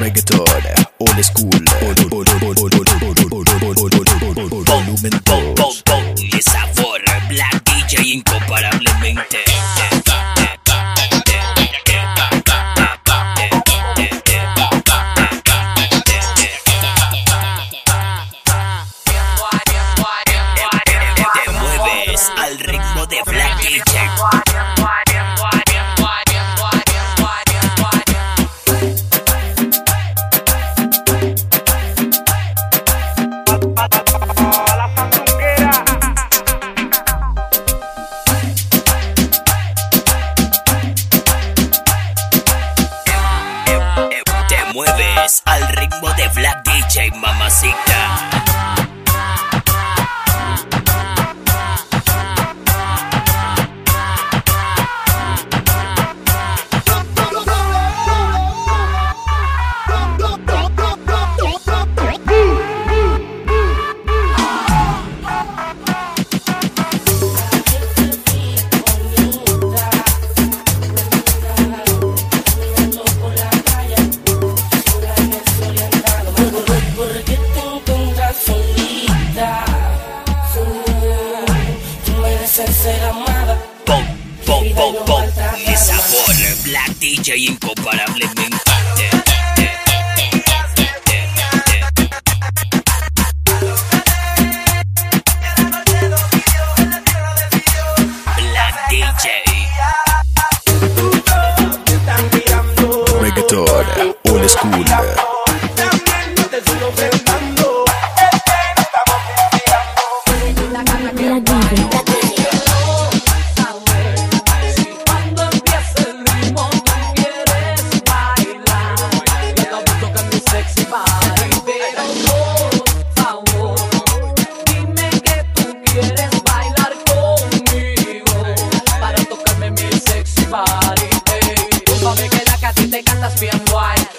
Reggaeton, old school, volumen 2 y sabor, Black DJ incomparablemente. Así Doctor Old School. and why.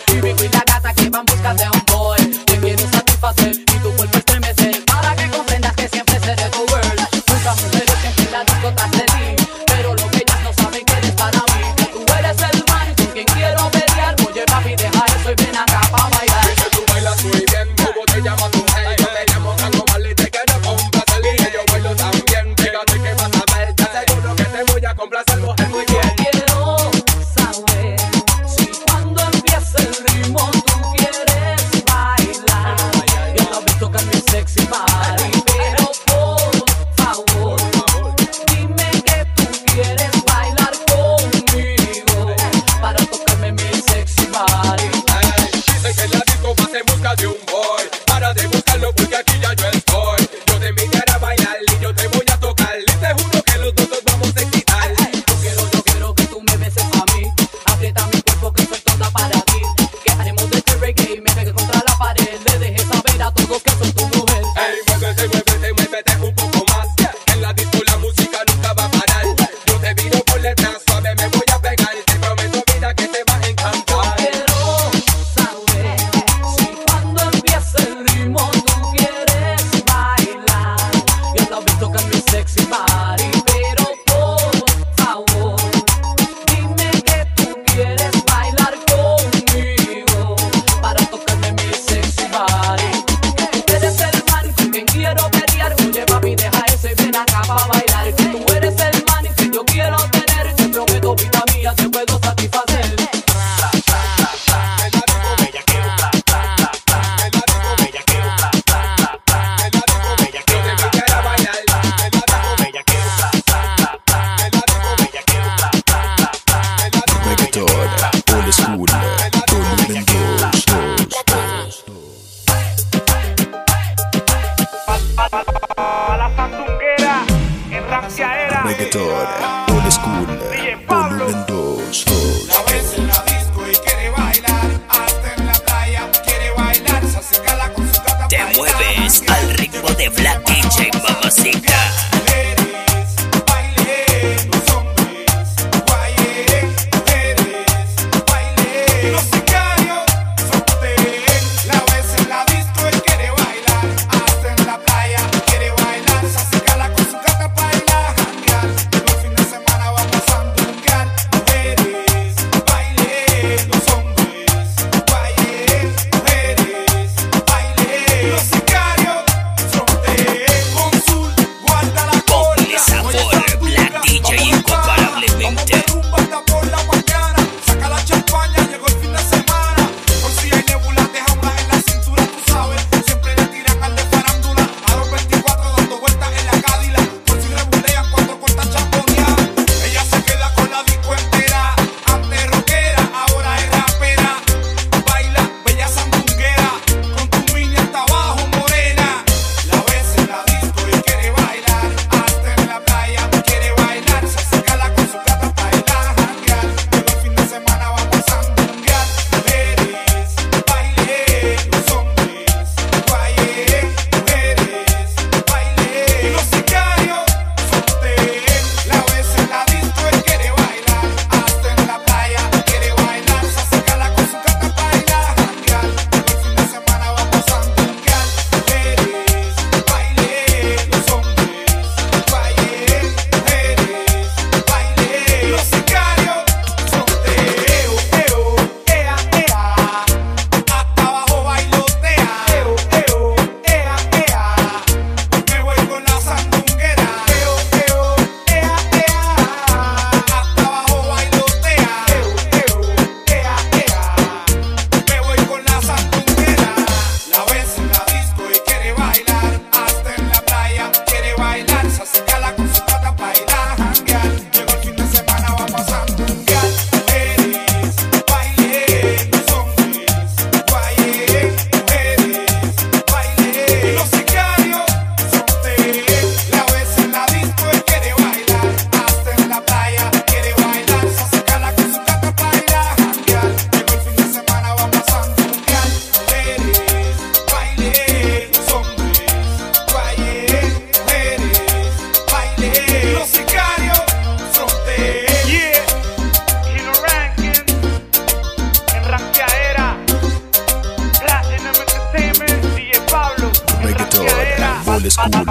Old School,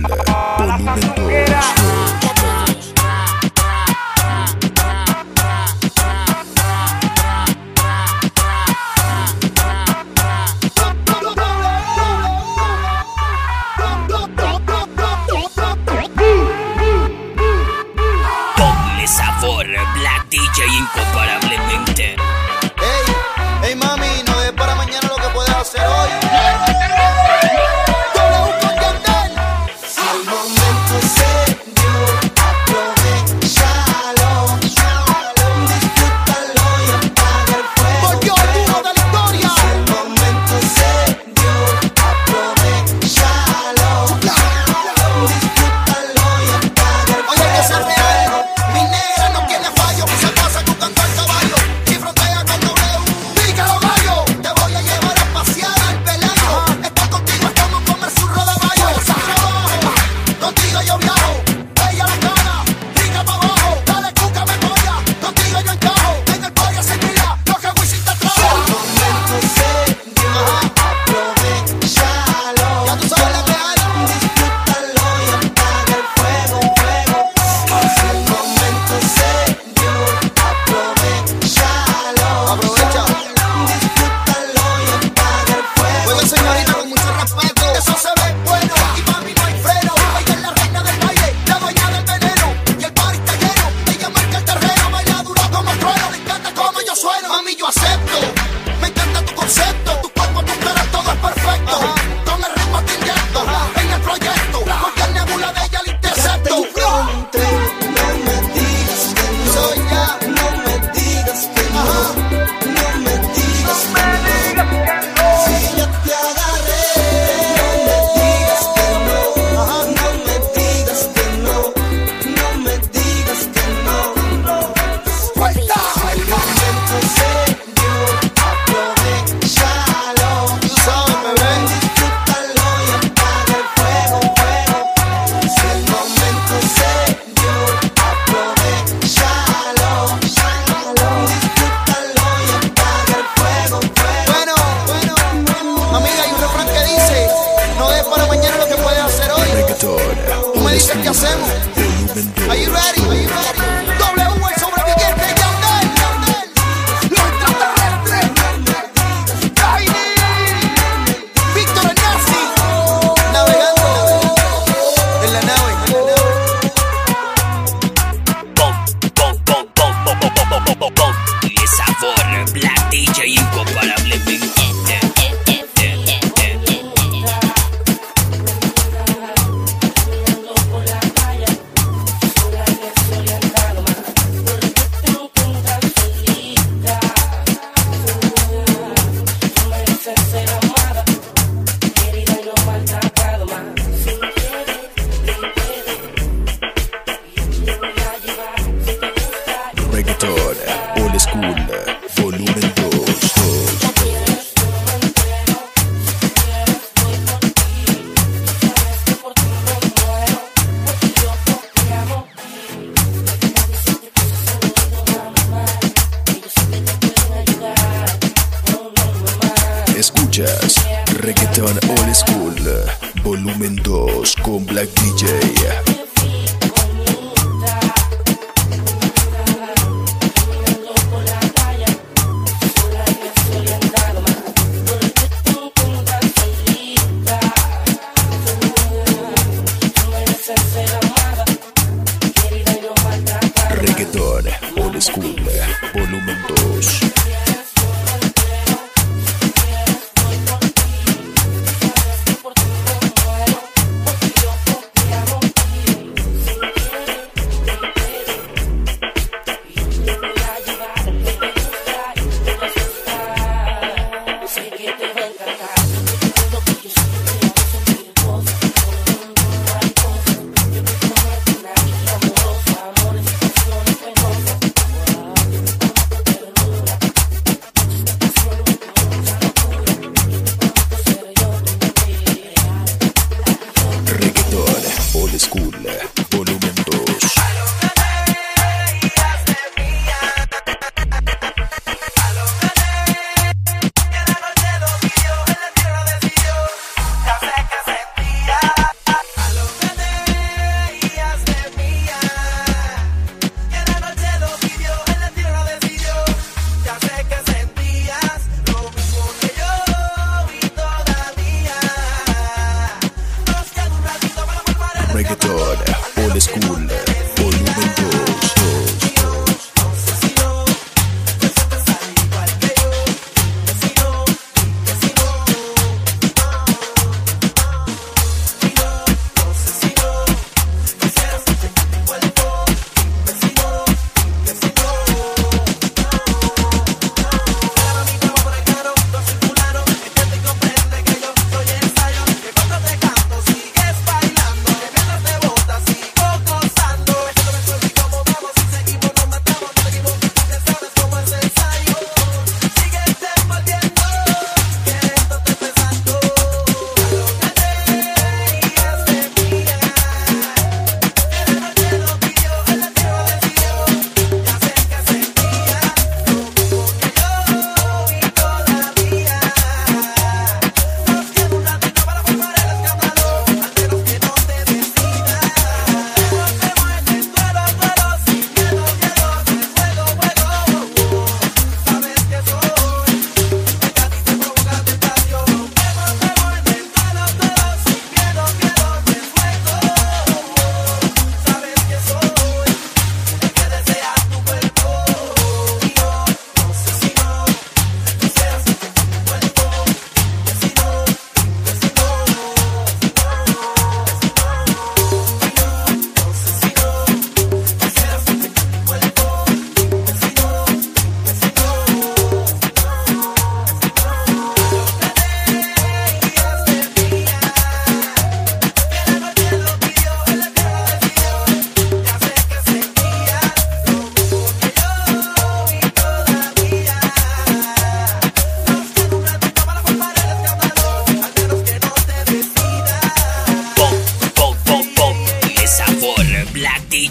volumen 2.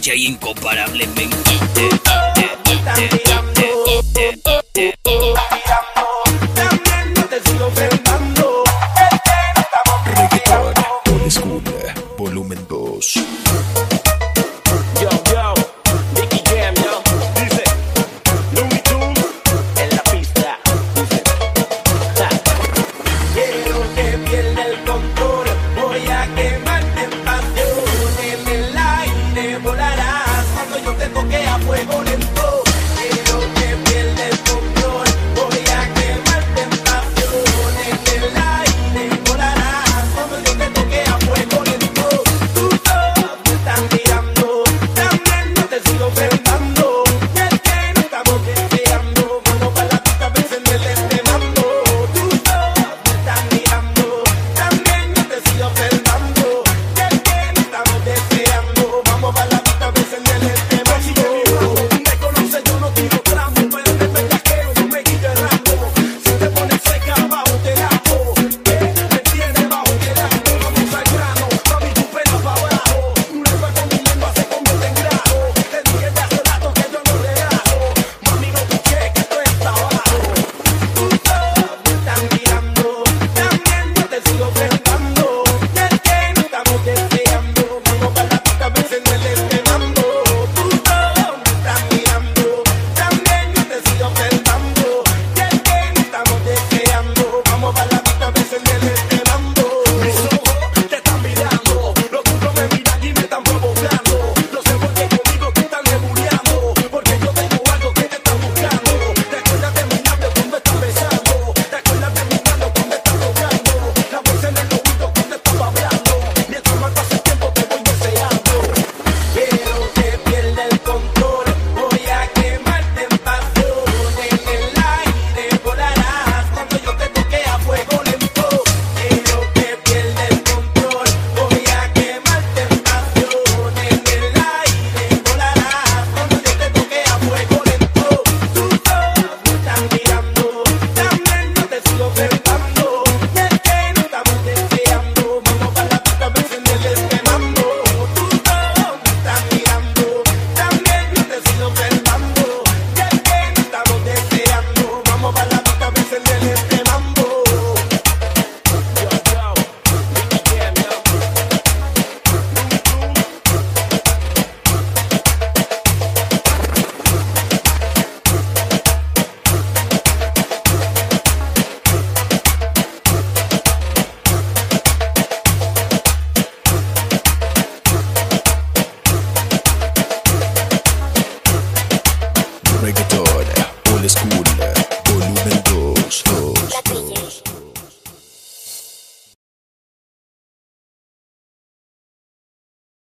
DJ incomparablemente.